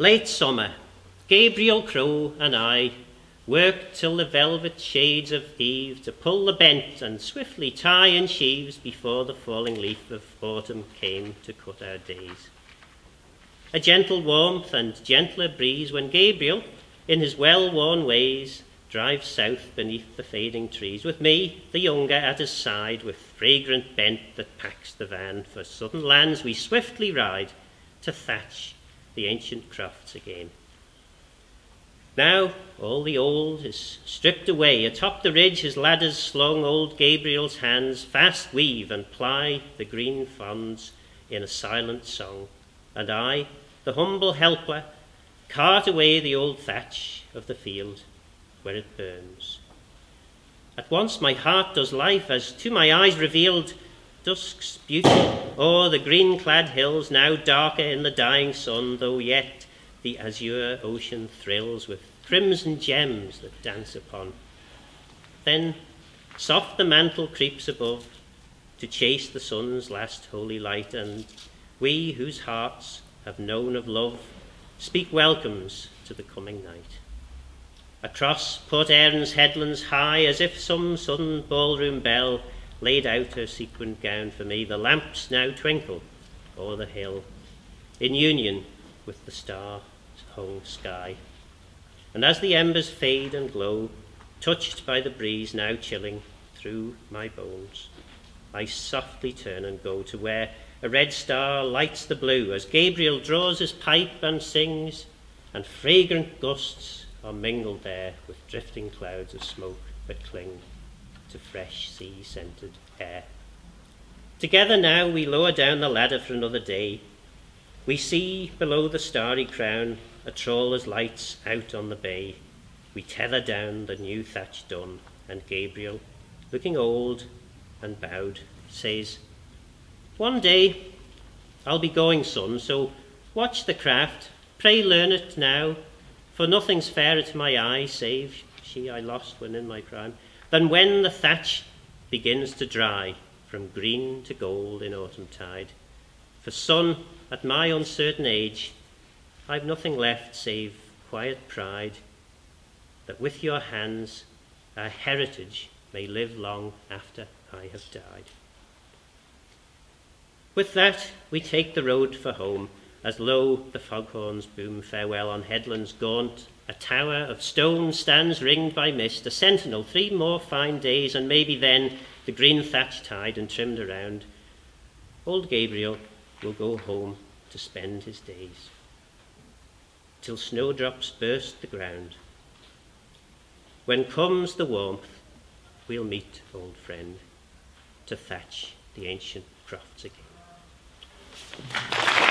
Late summer, Gabriel Crow and I worked till the velvet shades of eve to pull the bent and swiftly tie in sheaves before the falling leaf of autumn came to cut our days. A gentle warmth and gentler breeze when Gabriel, in his well-worn ways, drives south beneath the fading trees, with me, the younger, at his side, with fragrant bent that packs the van. For southern lands we swiftly ride to thatch the ancient crafts again. Now all the old is stripped away. Atop the ridge his ladders slung, old Gabriel's hands fast weave and ply the green fronds in a silent song. And I, the humble helper, cart away the old thatch of the field where it burns. At once my heart does life, as to my eyes revealed dusk's beauty o'er oh, the green-clad hills, now darker in the dying sun, though yet the azure ocean thrills with crimson gems that dance upon. Then soft the mantle creeps above to chase the sun's last holy light, and we whose hearts have known of love speak welcomes to the coming night. Across Port Erin's headlands high, as if some sudden ballroom bell laid out her sequined gown for me, the lamps now twinkle o'er the hill, in union with the star-hung sky. And as the embers fade and glow, touched by the breeze now chilling through my bones, I softly turn and go to where a red star lights the blue, as Gabriel draws his pipe and sings, and fragrant gusts are mingled there with drifting clouds of smoke that cling to fresh sea scented air. Together now we lower down the ladder for another day. We see below the starry crown a trawler's lights out on the bay. We tether down the new thatch done, and Gabriel, looking old and bowed, says, One day I'll be going, son, so watch the craft. Pray learn it now for nothing's fairer to my eye, save she I lost when in my prime, than when the thatch begins to dry from green to gold in autumn tide. For son, at my uncertain age, I've nothing left save quiet pride, that with your hands our heritage may live long after I have died. With that, we take the road for home as low the foghorns boom farewell on headlands gaunt, a tower of stone stands ringed by mist, a sentinel, three more fine days, and maybe then the green thatch tied and trimmed around. Old Gabriel will go home to spend his days, till snowdrops burst the ground. When comes the warmth, we'll meet, old friend, to thatch the ancient crofts again.